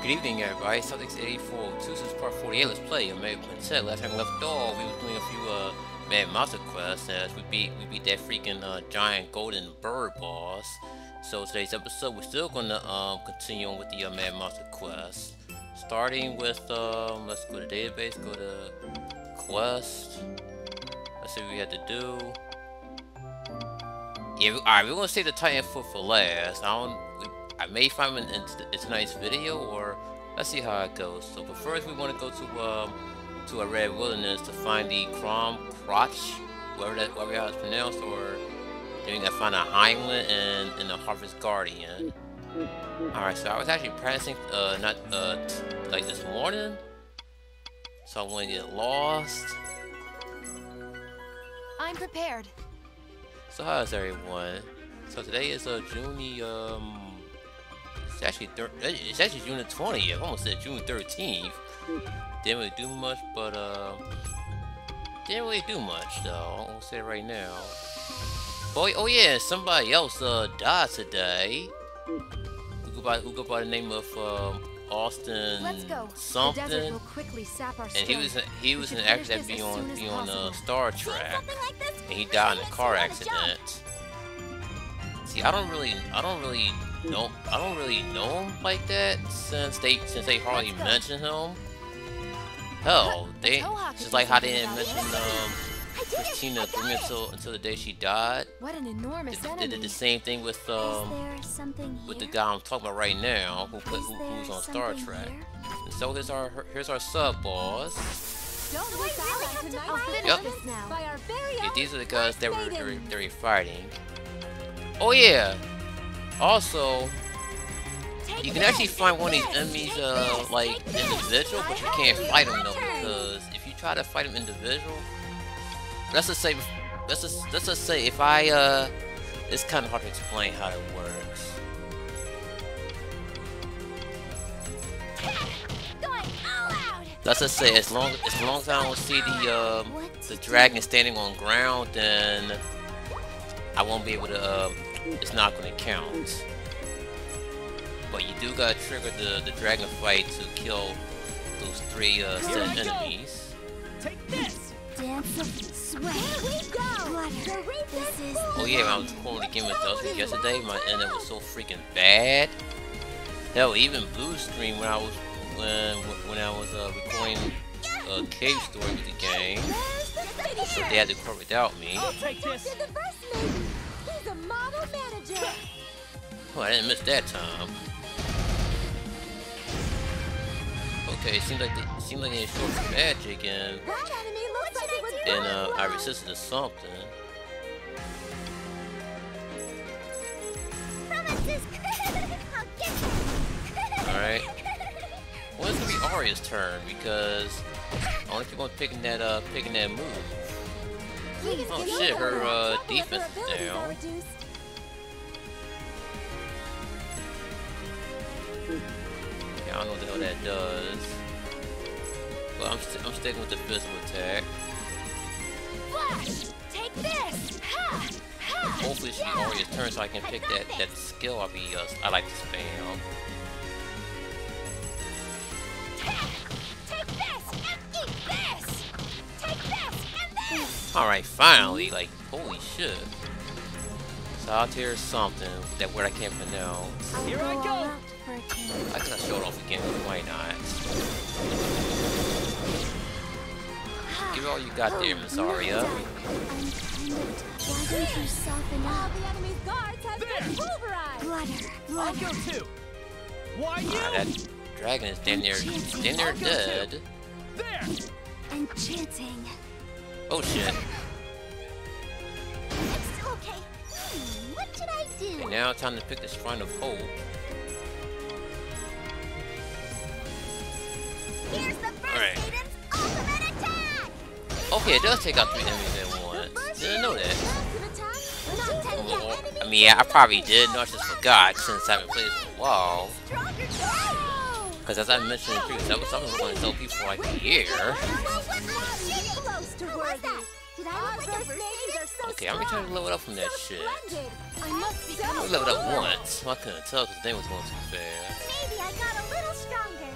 Good evening, everybody. Celtics 8402, this is part 48. Let's play. Omega Quintet. Last time we left off, we were doing a few uh, Mad Monster quests as we beat we beat that freaking uh, giant golden bird boss. So today's episode, we're still gonna um, continue on with the uh, Mad Monster quest. Starting with um, let's go to database, go to quest. Let's see what we had to do. Yeah, all right. We're gonna save the Titanfoot for last. I don't. I may find him in, tonight's video, or let's see how it goes. So, but first we want to go to um to a red wilderness to find the Crom Crotch, whatever that whatever how it's pronounced, or then we gotta find a Heimlet and and the Harvest Guardian. All right. So I was actually practicing uh not uh like this morning, so I want to get lost. I'm prepared. So how's everyone? So today is uh, June the um, it's actually thir it's actually June the twentieth. Almost said June thirteenth. Didn't really do much, but uh, didn't really do much though. I'll say it right now. Boy, oh yeah, somebody else uh died today. Who go by who go by the name of um, Austin Let's go. something. Desert will quickly sap our And he was he was an actor that be on be on uh. Star Trek, and he died in a car accident. See, I don't really I don't really know I don't really know him like that since they since they hardly Let's mention him. Hell, they just like how they didn't mention it. um I did it! Christina I got Grimmie it! until until the day she died. What an enormous They, they did the same thing with um with the guy I'm talking about right now who put who, who's on Star Trek. here? And so here's our here's our sub boss. Don't Do I really have to tonight's fight finish Yep. now. By our very Yeah, these are the guys that were Maiden. they were, they were fighting. Oh yeah. Also, you can actually find one of these enemies uh like individual, but you can't fight them though because if you try to fight them individual, let's just say let's just let's just say if I uh, it's kind of hard to explain how it works. Going all out. Let's just say as long as long as I don't see the um, the dragon standing on ground, then I won't be able to. Uh, it's not going to count. But you do gotta trigger the the dragon fight to kill those three uh, set I go. enemies. Take this! do? Dance of sweat. Here we go. Flutter. This is Oh yeah, when I was pulling the game with Dusty yesterday, my internet was so freaking bad. Hell, even Blue Screen when I was when when I was uh, recording a cave story with the game, the so they had to cover without me. I'll take this! Oh, I didn't miss that time. Okay, it seems like they seems like they showed some magic and That enemy looks like it was and uh, I resisted to something. Promises. I'll get you. Alright. Well, it's gonna be Aria's turn because I only keep on picking that uh picking that move. Oh, shit, her, uh, defense is down. I don't know what the hell that does. But I'm st I'm sticking with the physical attack. Flash. Take this. Ha. Ha. Hopefully she Yeah. Aria's turn so I can pick that that skill I be uh, I like to spam. Take this and eat this. Take this and this. Alright, finally, like holy shit. Solitaire something that word I can't pronounce. Here I go. I gotta show it off again, why not? Give it all you got there, Miss Aria. I'm kind of. Why don't you soften up? the enemy's guards have There. been pulverized. Flutter. I'll go too! Why you? Ah, that dragon is down there, down there dead. There! Enchanting. Oh shit. It's okay. Hmm, what should I do? Okay, now time to pick the Shrine of Hope. Okay, it does take out three enemies at once. Didn't know that. Massive attack. Not ten Well, I mean, yeah, I probably did, no, I just forgot since I haven't played in a while. Because as I mentioned in previous episodes, I've been playing LP for like a year. To I look like a so Okay, I'm gonna try to level up from that shit. I I leveled up once, I couldn't tell because the thing was going too fast. Maybe I got a little stronger.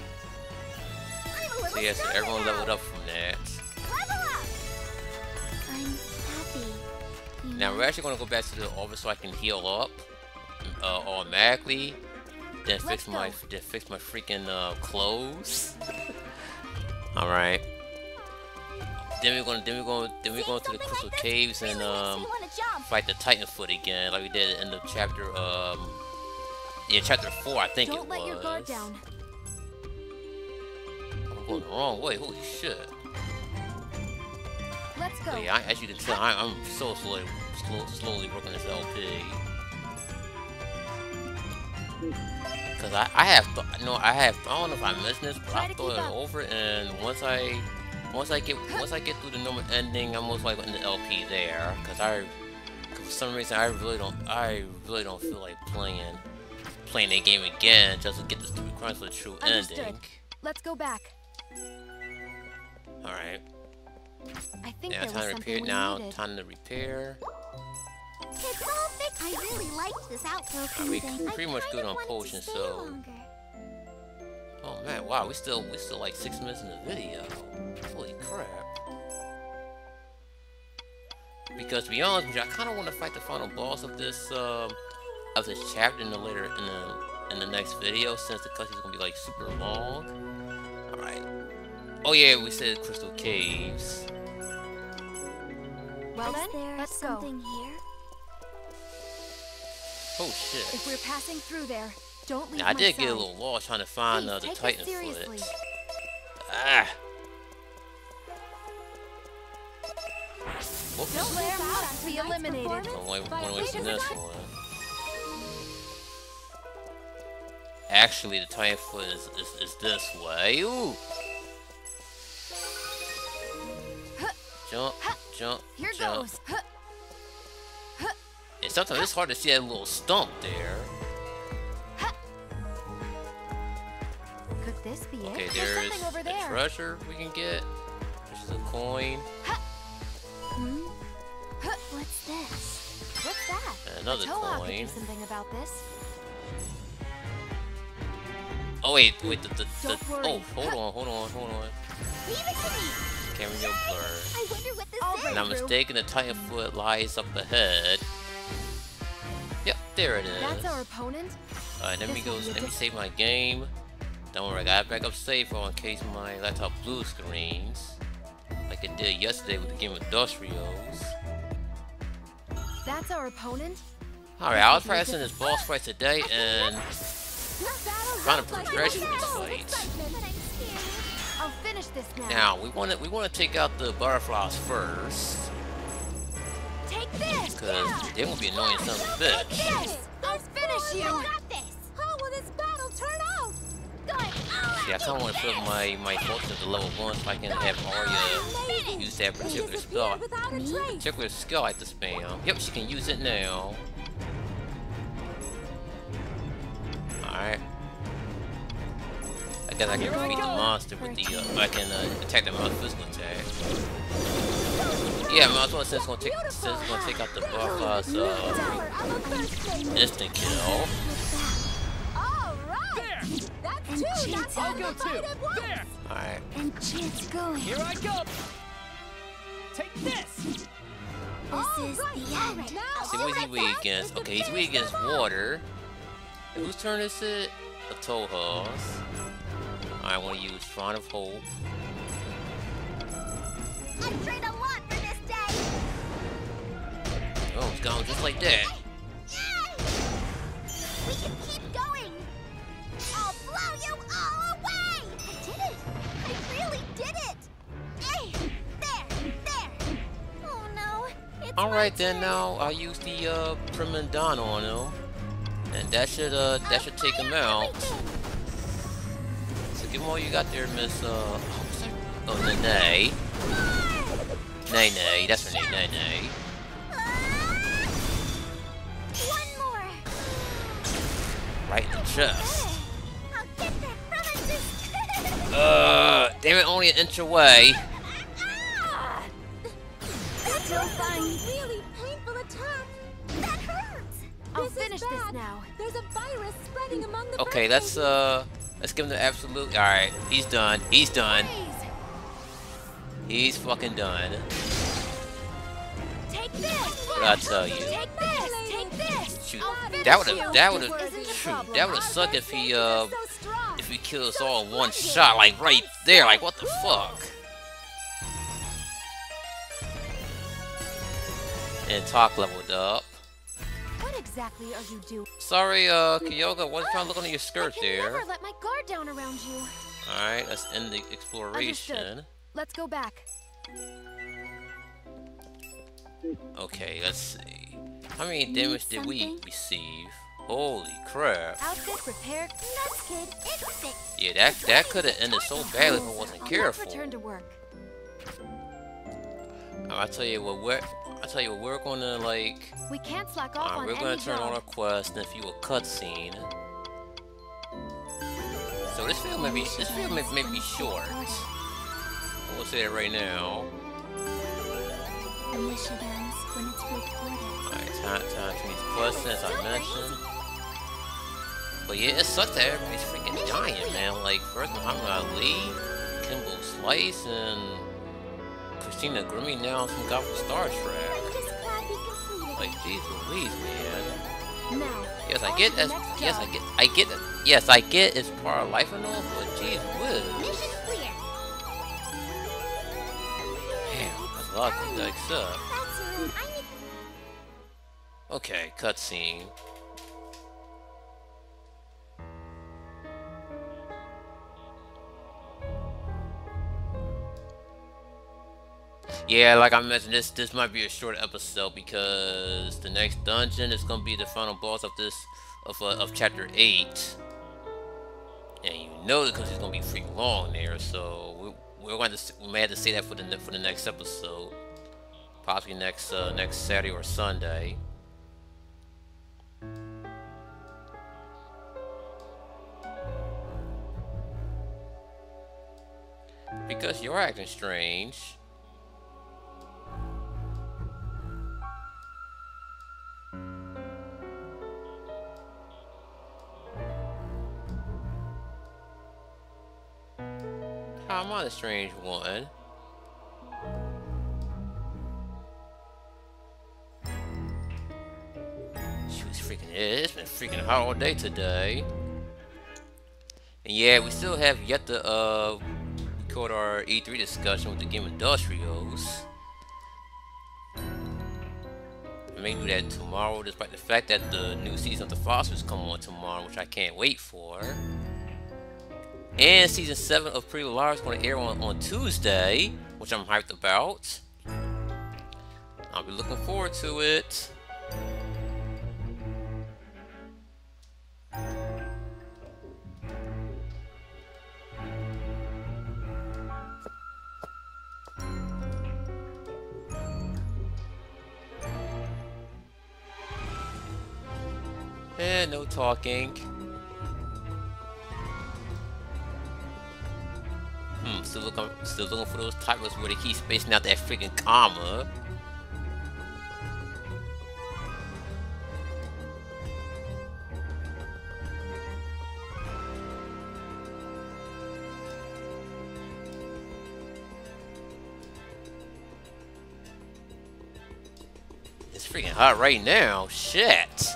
So yeah, so everyone leveled up from that. Now we're actually gonna go back to the office so I can heal up uh, automatically. Then fix Let's my go. then fix my freaking uh, clothes. All right. Then we're gonna then we're gonna then we're going to the crystal like caves and um me wanna jump. fight the Titanfoot again, like we did in the chapter um yeah chapter four I think Don't it let was. your guard down. I'm going the wrong way. Holy shit. Let's go. Yeah, I, as you can tell, I, I'm so slowly, slow, slowly working this LP. Cause I, I have, th no, I have, I don't know if I missed this, but Try I to thought it over, and once I, once I get, once I get through the normal ending, I'm most likely in the LP there. Cause I, cause for some reason, I really don't, I really don't feel like playing, playing that game again just to get the stupid Chronicles of the True Understood. ending. Let's go back. All right. I think Now time to repair. Now needed. time to repair. It's all fixed. I really liked this outfit. Uh, we pretty much good on potions, so- Oh man, wow, we still we still like six minutes in the video. Holy crap. Because to be honest with you, I kinda wanna fight the final boss of this um of this chapter in the later in the in the next video since the cutscene's gonna be like super long. Alright. Oh yeah, we said Crystal Caves. Well then, let's go. here? Oh shit. If we're passing through there, don't leave Now, I my did get a little lost trying to find Please uh, the Titan seriously. foot. Ah. Whoops. Don't let him out to be eliminated. Oh, wait, By one away from Wizard this Eye? one. Actually, the Titanfoot is, is, is this way. Ooh. Jump, jump, Here jump. goes. And sometimes it's hard to see that little stump there. Could this be Okay, it? there's something over a there. treasure we can get. There's a coin. Hmm? What's this? What's that? Another coin. something about this. Oh wait, wait, the, the, the oh, hold on, hold on, hold on. Leave it to me. Camera go blur. I wonder what this I'll is. break Not through. mistaken, the Titanfoot lies up ahead. Yep, there it is. That's our opponent. Alright, let me go. will be a Let me save my game. Don't worry, I got back up safe for in case my laptop blue screens, like it did yesterday with the game of Industrials. That's our opponent. Alright, I was practicing this boss fight today and Your battle Found a looks like progression in this fight. Now. now we want to we want to take out the butterflies first Take this. because they won't be annoying sons of a bitch. This. I'll finish oh, you. I got this. Oh, How will this battle turn out? Good. All See, I kind of want to fill my my focus at the level one so I can have Aria ah, use that particular spell. Without a. Particular skill I like to spam. Yep, she can use it now. Alright. I I can I defeat the monster with the, uh, I can uh, attack them with a physical attack. Yeah, might as well since it's gonna take, since it's gonna take out the butterflies, uh, first instant kill. All right. That's I'll all go too! There! Alright. And Chance going. Here I go! Take this! This is the end. See, what is he weak against? Okay, he's weak against water. And whose turn is it? Otoha's. I want to use Shrine of Hope. I trained a lot for this day. Oh, it's gone just like that. We can keep going. I'll blow you all away. I did it. I really did it. Hey, there, there. Oh no, it's Alright then, turn. now I'll use the uh, Primandana on him. And that should, uh, that should take him out. everything. So give him all you got there, Miss, uh, oh, what's that? Oh, Nene. Nene, that's her name, Nene. One more. Right in the chest. I'll get that promises. Uh, damn it, only an inch away. Still fine. Really painful attack. That hurts. I'll this finish this now. There's a virus spreading among the Okay, bird let's, uh, Let's give him the absolute. All right, he's done. He's done. He's fucking done. take this. What I tell you? Take this. Take this. Shoot, that would have. That would have. the Shoot, problem. that would have sucked if he uh if he killed us all in one shot, like right there. Like what the fuck? And talk leveled up. Exactly are you doing? Sorry, uh, Kyoka, wasn't trying to look under your I skirt can there. never let my guard down around you. Alright, let's end the exploration. Let's go back. Okay, let's see. How many damage did we receive? Holy crap. Outfit repaired. Nuts, kid. It's fixed. Yeah, that that could have ended so badly if I wasn't careful. return to work. I tell you what, we're I tell you what, we're gonna like, We can't slack off uh, on we're gonna any turn on our quest and a few a cutscene. So this film may be this film may, may be short. We'll say that right now. The mission ends when it's recorded. Alright, time, time to these quests as I mentioned. But yeah, it sucks that everybody's freaking dying, man. Like, first Muhammad Ali, Kimbo Slice, and Christina Grimmie now some guy from Star Trek. Just glad we Like, jeez Louise, man. Now, Yes, I get to that. Yes, I get. I get it. Yes, I get it's part of life and all, but jeez whiz. Damn, that's a lot of things to accept. That's all. I Okay, cutscene. Yeah, like I mentioned, this this might be a short episode because the next dungeon is gonna be the final boss of this of uh, of chapter eight, and you know because it's gonna be freaking long there. So we, we're going to we may have to say that for the for the next episode, possibly next uh, next Saturday or Sunday. Because you're acting strange. How am I a strange one? She was freaking. It's been freaking hot all day today. And yeah, we still have yet to uh record our E3 discussion with the Game Industrials. I may do that tomorrow, despite the fact that the new season of The Fosters come on tomorrow, which I can't wait for. And season 7 of Pretty Liars is going to air on, on Tuesday, which I'm hyped about. I'll be looking forward to it. Eh, no talking. Still looking, still looking for those typos where they keep spacing out that freaking comma. It's freaking hot right now. Shit.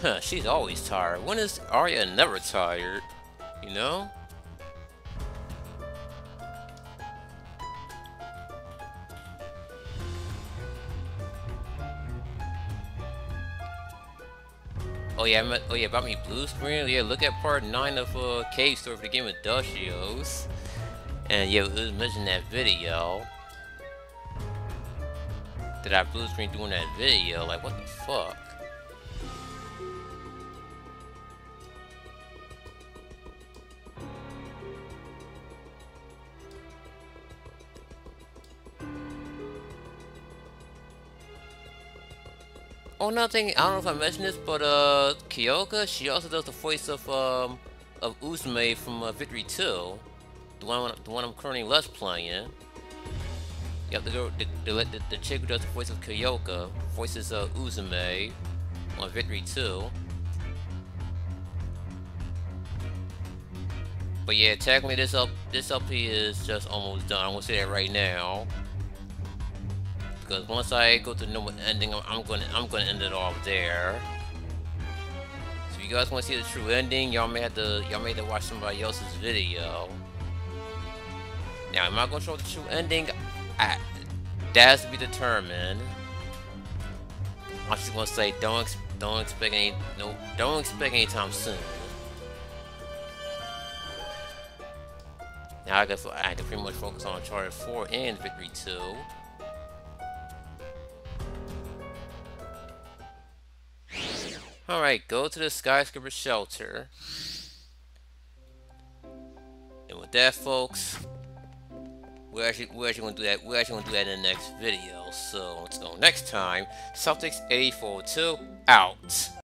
Huh, she's always tired. When is Aria never tired? You know? Oh yeah, oh yeah, about me blue screen. Yeah, look at part nine of uh, Cave Story for the game of Dushios. And yeah, it was mentioned that video. Did I blue screen doing that video? Like what the fuck? Oh, nothing. I don't know if I mentioned this, but uh, Kyoka, she also does the voice of um of Uzume from uh, Victory 2, the one the one I'm currently let's playing. Yep, the girl, the, the, the, the chick who does the voice of Kyoka voices uh, Uzume on Victory 2. But yeah, technically this up this LP is just almost done. I'm gonna say that right now. Because once I go to the normal ending, I'm, I'm gonna I'm gonna end it off there. So if you guys want to see the true ending, y'all may have to y'all may have to watch somebody else's video. Now, am I gonna show the true ending? I, that has to be determined. I'm just gonna say don't don't expect any no don't expect anytime soon. Now I guess I can pretty much focus on Uncharted 4 and Victory 2. Alright, go to the skyscraper shelter. And with that folks, we're actually we're actually gonna do that we're actually gonna do that in the next video. So go next time. Celtics 8402 out.